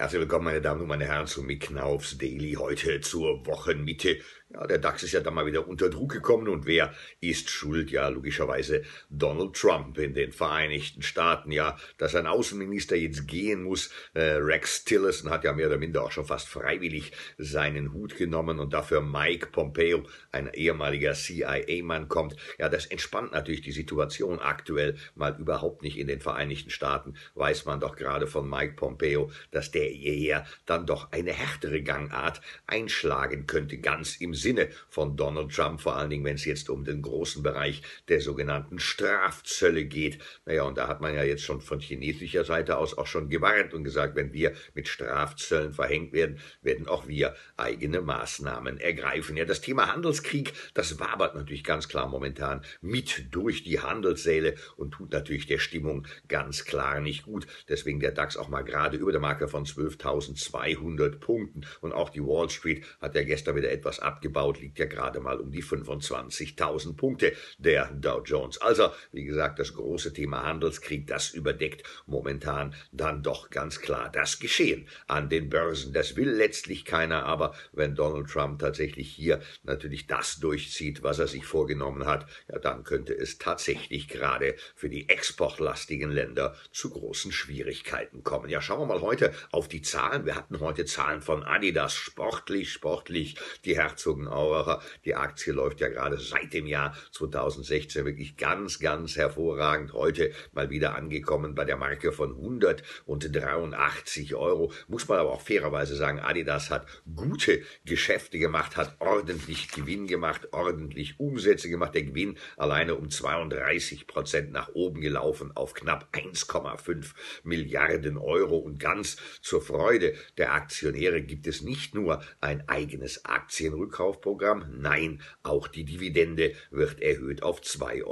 Herzlich willkommen, meine Damen und meine Herren, zu Mick Knaufs Daily heute zur Wochenmitte. Ja, der DAX ist ja dann mal wieder unter Druck gekommen und wer ist schuld? Ja, logischerweise Donald Trump in den Vereinigten Staaten. Ja, dass ein Außenminister jetzt gehen muss. Äh, Rex Tillerson hat ja mehr oder minder auch schon fast freiwillig seinen Hut genommen und dafür Mike Pompeo, ein ehemaliger CIA-Mann, kommt. Ja, das entspannt natürlich die Situation aktuell mal überhaupt nicht in den Vereinigten Staaten. Weiß man doch gerade von Mike Pompeo, dass der eher dann doch eine härtere Gangart einschlagen könnte, ganz im Sinne von Donald Trump, vor allen Dingen, wenn es jetzt um den großen Bereich der sogenannten Strafzölle geht. Naja, und da hat man ja jetzt schon von chinesischer Seite aus auch schon gewarnt und gesagt, wenn wir mit Strafzöllen verhängt werden, werden auch wir eigene Maßnahmen ergreifen. Ja, das Thema Handelskrieg, das wabert natürlich ganz klar momentan mit durch die Handelssäle und tut natürlich der Stimmung ganz klar nicht gut. Deswegen der DAX auch mal gerade über der Marke von 12.200 Punkten und auch die Wall Street hat ja gestern wieder etwas abgebaut abgebaut, liegt ja gerade mal um die 25.000 Punkte der Dow Jones. Also, wie gesagt, das große Thema Handelskrieg, das überdeckt momentan dann doch ganz klar das Geschehen an den Börsen. Das will letztlich keiner, aber wenn Donald Trump tatsächlich hier natürlich das durchzieht, was er sich vorgenommen hat, ja, dann könnte es tatsächlich gerade für die exportlastigen Länder zu großen Schwierigkeiten kommen. Ja, schauen wir mal heute auf die Zahlen. Wir hatten heute Zahlen von Adidas, sportlich, sportlich, die Herzogen Auerer. Die Aktie läuft ja gerade seit dem Jahr 2016 wirklich ganz, ganz hervorragend. Heute mal wieder angekommen bei der Marke von 183 Euro. Muss man aber auch fairerweise sagen, Adidas hat gute Geschäfte gemacht, hat ordentlich Gewinn gemacht, ordentlich Umsätze gemacht. Der Gewinn alleine um 32 Prozent nach oben gelaufen auf knapp 1,5 Milliarden Euro. Und ganz zur Freude der Aktionäre gibt es nicht nur ein eigenes Aktienrückkauf, Kaufprogramm? Nein, auch die Dividende wird erhöht auf 2,60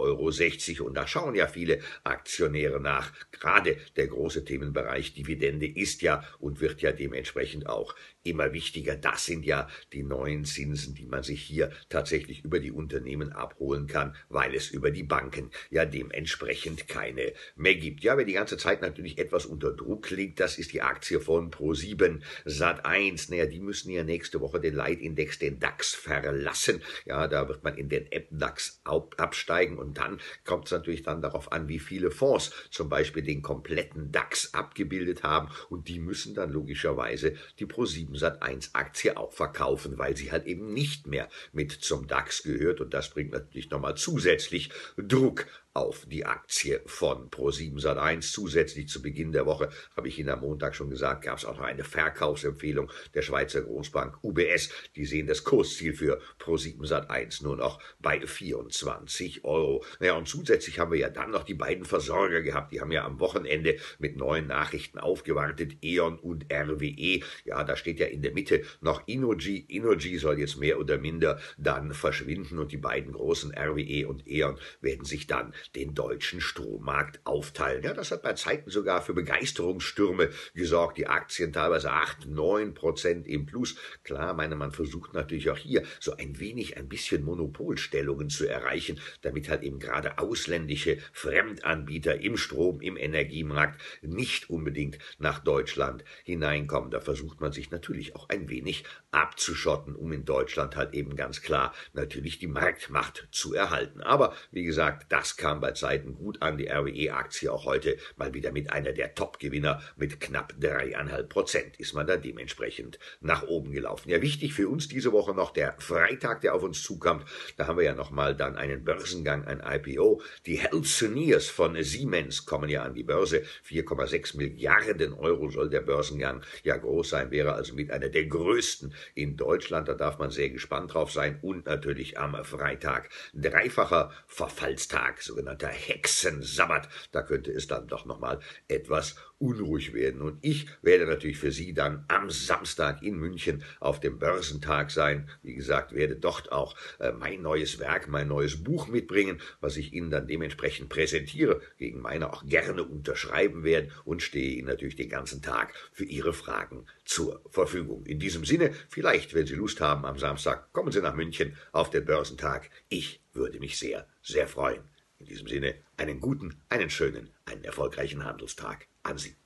Euro. Und da schauen ja viele Aktionäre nach. Gerade der große Themenbereich Dividende ist ja und wird ja dementsprechend auch immer wichtiger. Das sind ja die neuen Zinsen, die man sich hier tatsächlich über die Unternehmen abholen kann, weil es über die Banken ja dementsprechend keine mehr gibt. Ja, wer die ganze Zeit natürlich etwas unter Druck liegt, das ist die Aktie von Pro7 Sat1. Naja, die müssen ja nächste Woche den Leitindex, den DAX verlassen. Ja, da wird man in den MDAX absteigen und dann kommt es natürlich dann darauf an, wie viele Fonds zum Beispiel den kompletten DAX abgebildet haben und die müssen dann logischerweise die Pro7 Sat1 Aktie auch verkaufen, weil sie halt eben nicht mehr mit zum DAX gehört. Und das bringt natürlich nochmal zusätzlich Druck auf die Aktie von Pro7 Sat1. Zusätzlich zu Beginn der Woche, habe ich Ihnen am Montag schon gesagt, gab es auch noch eine Verkaufsempfehlung der Schweizer Großbank UBS. Die sehen das Kursziel für Pro7 Sat1 nur noch bei 24 Euro. Naja, und zusätzlich haben wir ja dann noch die beiden Versorger gehabt. Die haben ja am Wochenende mit neuen Nachrichten aufgewartet. E.ON und RWE. Ja, da steht ja in der Mitte noch Innogy. Innogy soll jetzt mehr oder minder dann verschwinden und die beiden großen RWE und E.ON werden sich dann den deutschen Strommarkt aufteilen. Ja, das hat bei Zeiten sogar für Begeisterungsstürme gesorgt. Die Aktien teilweise acht, neun Prozent im Plus. Klar, meine, man versucht natürlich auch hier so ein wenig, ein bisschen Monopolstellungen zu erreichen, damit halt eben gerade ausländische Fremdanbieter im Strom, im Energiemarkt nicht unbedingt nach Deutschland hineinkommen. Da versucht man sich natürlich auch ein wenig abzuschotten, um in Deutschland halt eben ganz klar natürlich die Marktmacht zu erhalten. Aber wie gesagt, das kam kam bei Zeiten gut an. Die RWE-Aktie auch heute mal wieder mit einer der Top-Gewinner mit knapp dreieinhalb Prozent ist man da dementsprechend nach oben gelaufen. Ja, wichtig für uns diese Woche noch der Freitag, der auf uns zukommt. Da haben wir ja nochmal dann einen Börsengang, ein IPO. Die Healthineers von Siemens kommen ja an die Börse. 4,6 Milliarden Euro soll der Börsengang ja groß sein, wäre also mit einer der größten in Deutschland. Da darf man sehr gespannt drauf sein. Und natürlich am Freitag dreifacher Verfallstag, sogenannter sogenannter Hexensabbat. Da könnte es dann doch nochmal etwas unruhig werden. Und ich werde natürlich für Sie dann am Samstag in München auf dem Börsentag sein. Wie gesagt, werde dort auch äh, mein neues Werk, mein neues Buch mitbringen, was ich Ihnen dann dementsprechend präsentiere, gegen meine auch gerne unterschreiben werde und stehe Ihnen natürlich den ganzen Tag für Ihre Fragen zur Verfügung. In diesem Sinne, vielleicht, wenn Sie Lust haben, am Samstag kommen Sie nach München auf den Börsentag. Ich würde mich sehr, sehr freuen. In diesem Sinne einen guten, einen schönen, einen erfolgreichen Handelstag an Sie.